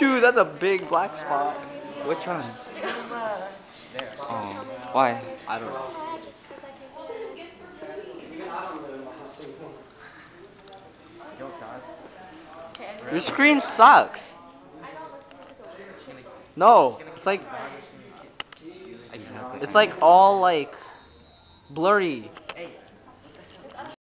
Dude, that's a big black spot. Which one? There. Oh, why? I don't know. Your screen sucks. No, it's like Exactly. it's like all like blurry.